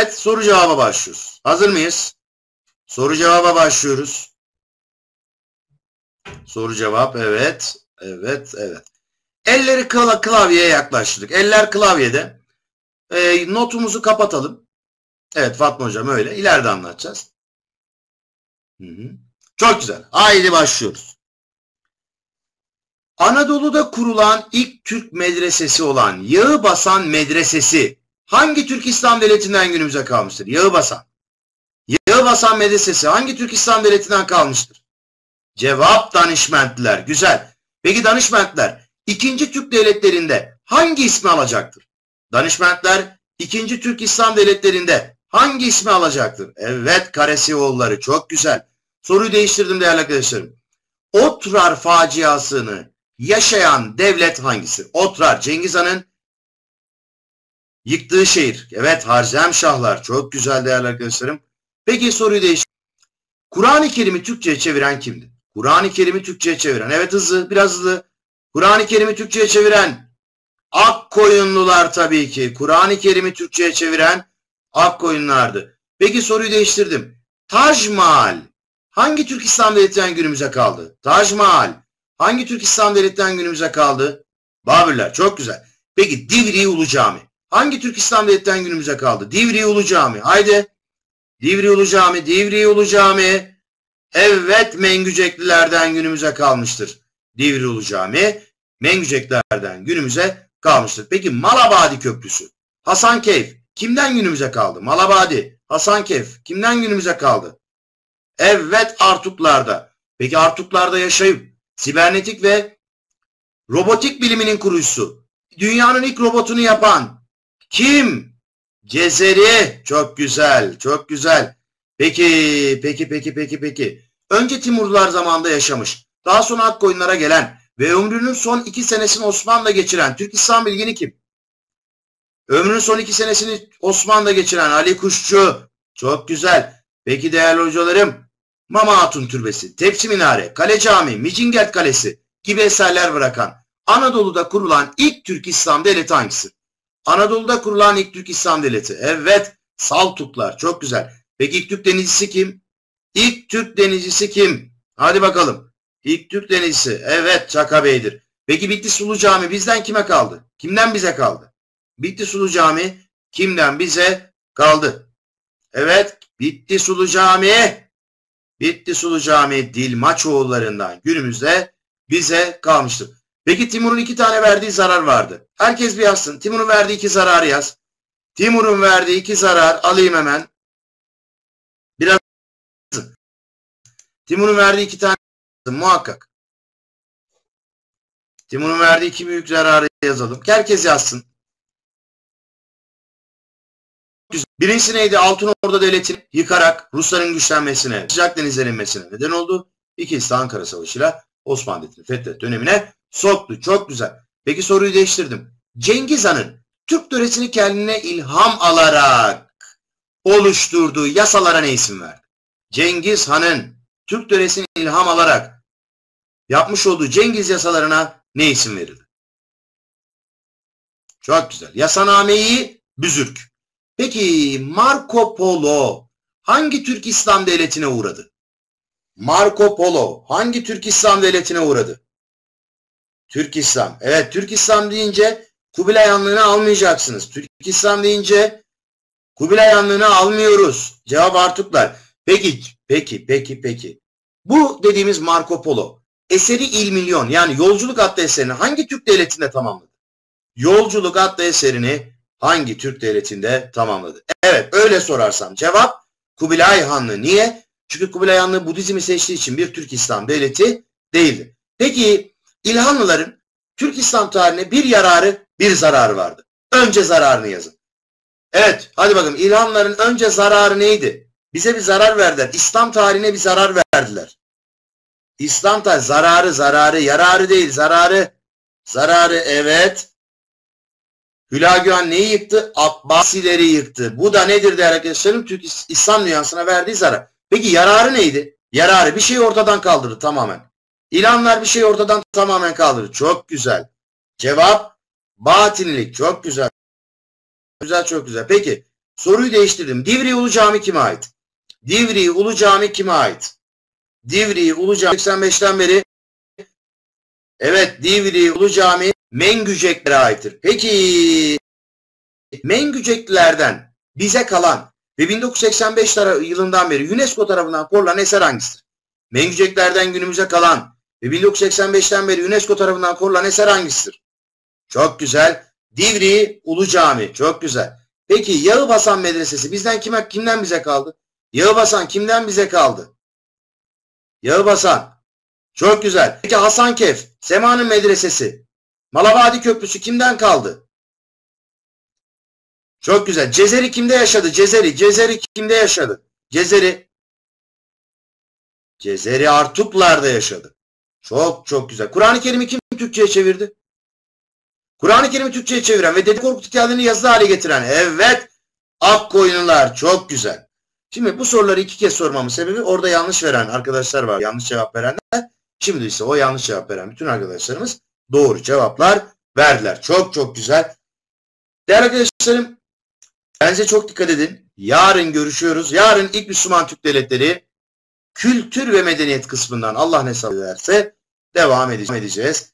Evet soru cevaba başlıyoruz. Hazır mıyız? Soru cevaba başlıyoruz. Soru cevap evet. Evet evet. Elleri kla klavyeye yaklaştırdık. Eller klavyede. E, notumuzu kapatalım. Evet Fatma hocam öyle. İleride anlatacağız. Hı hı. Çok güzel. Haydi başlıyoruz. Anadolu'da kurulan ilk Türk medresesi olan Yağı Basan Medresesi hangi Türk İslam Devleti'nden günümüze kalmıştır? Yağı Basan. Yağı Basan Medresesi hangi Türk İslam Devleti'nden kalmıştır? Cevap danışmentler. Güzel. Peki danışmentler ikinci Türk devletlerinde hangi ismi alacaktır? Danışmentler ikinci Türk İslam devletlerinde hangi ismi alacaktır? Evet Karesioğulları çok güzel. Soruyu değiştirdim değerli arkadaşlarım. Otrar faciasını yaşayan devlet hangisi? Otrar Cengiz Han'ın yıktığı şehir. Evet Harzemşahlar çok güzel değerli arkadaşlarım. Peki soruyu değiş. Kur'an-ı Kerim'i Türkçe'ye çeviren kimdi? Kur'an-ı Kerim'i Türkçe'ye çeviren. Evet hızlı biraz hızlı. Kur'an-ı Kerim'i Türkçe'ye çeviren Akkoyunlular tabii ki. Kur'an-ı Kerim'i Türkçe'ye çeviren Akkoyunlardı. Peki soruyu değiştirdim. Taj Mahal hangi Türk İslam Devleti'nden günümüze kaldı? Taj Mahal hangi Türk İslam Devleti'nden günümüze kaldı? Babürler çok güzel. Peki Divri Ulu Cami hangi Türk İslam Devleti'nden günümüze kaldı? Divri Ulu Cami haydi. Divri Ulu Cami, Divri Ulu Cami. Evet Mengüceklilerden günümüze kalmıştır. Divri Ulu Cami Mengüceklerden günümüze kalmıştır. Peki Malabadi Köprüsü, Hasankeyf kimden günümüze kaldı? Malabadi, Hasankeyf kimden günümüze kaldı? Evet Artuklarda. Peki Artuklarda yaşayıp sibernetik ve robotik biliminin kurucusu, dünyanın ilk robotunu yapan kim? Cezeri. Çok güzel, çok güzel. Peki, peki, peki, peki, peki. Önce Timurlular zamanında yaşamış. Daha sonra Akkoyunlara gelen ve ömrünün son iki senesini Osmanlı'da geçiren Türk İslam bilgini kim? Ömrünün son iki senesini Osmanlı'da geçiren Ali Kuşçu. Çok güzel. Peki değerli hocalarım, Mama Hatun Türbesi, Tepsi Minare, Kale Cami, Micingert Kalesi gibi eserler bırakan Anadolu'da kurulan ilk Türk İslam devleti hangisi? Anadolu'da kurulan ilk Türk İslam devleti. Evet, Saltuklar. Çok güzel. Peki ilk Türk denizcisi kim? İlk Türk denizcisi kim? Hadi bakalım. İlk Türk denizcisi. Evet Çaka Bey'dir. Peki Bitti Sulu Cami bizden kime kaldı? Kimden bize kaldı? Bitti Sulu Cami kimden bize kaldı? Evet Bitti Sulu Cami. Bitti Sulu Cami Dilmaçoğullarından günümüzde bize kalmıştır. Peki Timur'un iki tane verdiği zarar vardı. Herkes bir yazsın. Timur'un verdiği iki zararı yaz. Timur'un verdiği iki zarar alayım hemen. Biraz Timur'un verdiği iki tane muhakkak. Timur'un verdiği iki büyük zararı yazalım. Herkes yazsın. Birincisi neydi? Altın Orda Devleti'ni yıkarak Rusların güçlenmesine, sıcak denizlerin inmesine neden oldu. İkincisi Ankara Savaşı'yla Osmanlı Devleti'ni fethet dönemine soktu. Çok güzel. Peki soruyu değiştirdim. Cengiz Han'ın Türk töresini kendine ilham alarak oluşturduğu yasalara ne isim verdi? Cengiz Han'ın Türk töresini ilham alarak yapmış olduğu Cengiz yasalarına ne isim verildi? Çok güzel. Yasanameyi Büzürk. Peki Marco Polo hangi Türk İslam devletine uğradı? Marco Polo hangi Türk İslam devletine uğradı? Türk İslam. Evet Türk İslam deyince Kubilay Hanlığı'nı almayacaksınız. Türk İslam deyince Kubilay Hanlığı'nı almıyoruz. Cevap Artuklar. Peki, peki, peki, peki. Bu dediğimiz Marco Polo eseri Il Milyon yani Yolculuk adlı eserini hangi Türk devletinde tamamladı? Yolculuk adlı eserini hangi Türk devletinde tamamladı? Evet öyle sorarsam cevap Kubilay Hanlığı. Niye? Çünkü Kubilay Hanlığı Budizmi seçtiği için bir Türk İslam devleti değildi. Peki İlhanlıların Türk İslam tarihine bir yararı bir zararı vardı. Önce zararını yazın. Evet hadi bakalım İlhanlıların önce zararı neydi? Bize bir zarar verdiler. İslam tarihine bir zarar verdiler. İslam tarihi zararı zararı yararı değil zararı zararı evet. Hülagü neyi yıktı? Abbasileri yıktı. Bu da nedir değerli arkadaşlarım? Türk İslam dünyasına verdiği zarar. Peki yararı neydi? Yararı bir şeyi ortadan kaldırdı tamamen. İlanlar bir şeyi ortadan tamamen kaldırdı. Çok güzel. Cevap batinlik. Çok güzel. Güzel çok güzel. Peki Soruyu değiştirdim. Divriği Ulu Cami kime ait? Divriği Ulu Cami kime ait? Divriği Ulu Cami 85'ten beri Evet Divriği Ulu Cami Mengüceklere aittir. Peki Mengüceklilerden bize kalan ve 1985 yılından beri UNESCO tarafından korulan eser hangisidir? Mengüceklerden günümüze kalan ve 1985'ten beri UNESCO tarafından korulan eser hangisidir? Çok güzel. Divriği Ulu Cami. Çok güzel. Peki Yağı Basan Medresesi bizden kime, kimden bize kaldı? Yağı Basan kimden bize kaldı? Yağı Basan. Çok güzel. Peki Hasankeyf, Sema'nın Medresesi, Malavadi Köprüsü kimden kaldı? Çok güzel. Cezeri kimde yaşadı? Cezeri. Cezeri kimde yaşadı? Cezeri. Cezeri Artuklar'da yaşadı. Çok çok güzel. Kur'an-ı Kerim'i kim Türkçe'ye çevirdi? Kur'an-ı Kerim'i Türkçe'ye çeviren ve Dede Korkut hikayelerini yazılı hale getiren. Evet. Akkoyunlular. Çok güzel. Şimdi bu soruları iki kez sormamın sebebi orada yanlış veren arkadaşlar var. Yanlış cevap verenler. Şimdi ise o yanlış cevap veren bütün arkadaşlarımız doğru cevaplar verdiler. Çok çok güzel. Değerli arkadaşlarım bence çok dikkat edin. Yarın görüşüyoruz. Yarın ilk Müslüman Türk Devletleri kültür ve medeniyet kısmından Allah ne ederse devam edeceğiz.